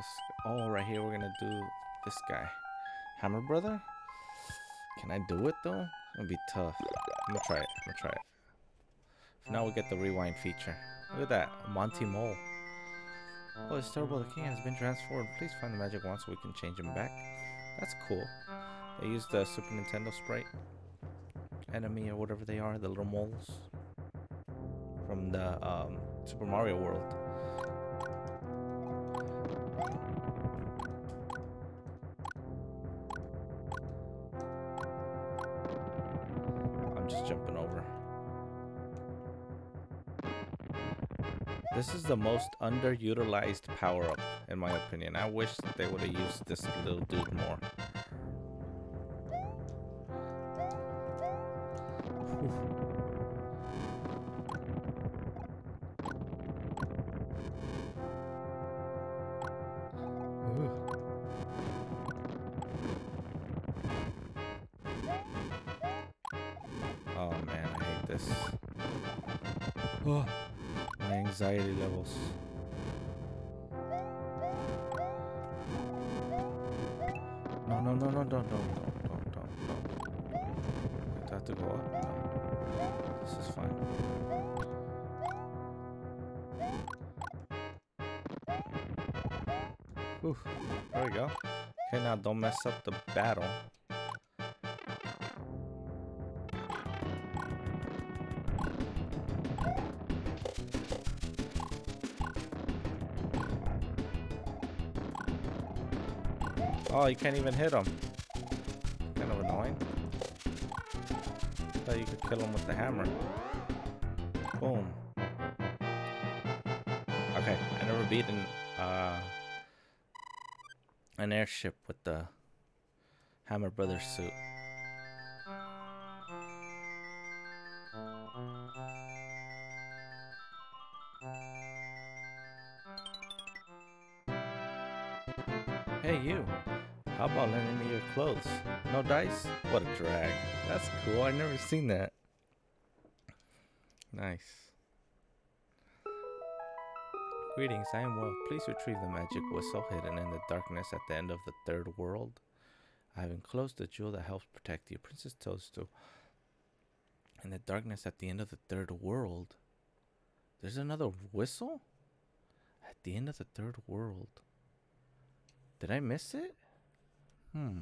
Let's, oh, right here we're gonna do this guy. Hammer Brother? Can I do it though? It'll be tough. I'm gonna try it. I'm gonna try it. For now we get the rewind feature. Look at that, Monty Mole. Oh, it's terrible. The king has been transformed. Please find the magic wand so we can change him back. That's cool. They use the Super Nintendo sprite. Enemy or whatever they are, the little moles. From the um, Super Mario World. This is the most underutilized power up, in my opinion. I wish they would have used this little dude more. Oh man, I hate this. Oh, my anxiety levels. No, no, no, no, don't, don't, don't, don't, don't, don't. Do I have to go up? No. This is fine. Ooh, there we go. Okay, now don't mess up the battle. Oh, you can't even hit him. Kind of annoying. Thought you could kill him with the hammer. Boom. Okay, I never beat an uh, an airship with the Hammer Brothers suit. Hey you, how about lending me your clothes? No dice? What a drag. That's cool, I never seen that. Nice. Greetings, I am well. Please retrieve the magic whistle hidden in the darkness at the end of the third world. I have enclosed the jewel that helps protect you, Princess Toadstool. In the darkness at the end of the third world. There's another whistle? At the end of the third world. Did I miss it? Hmm.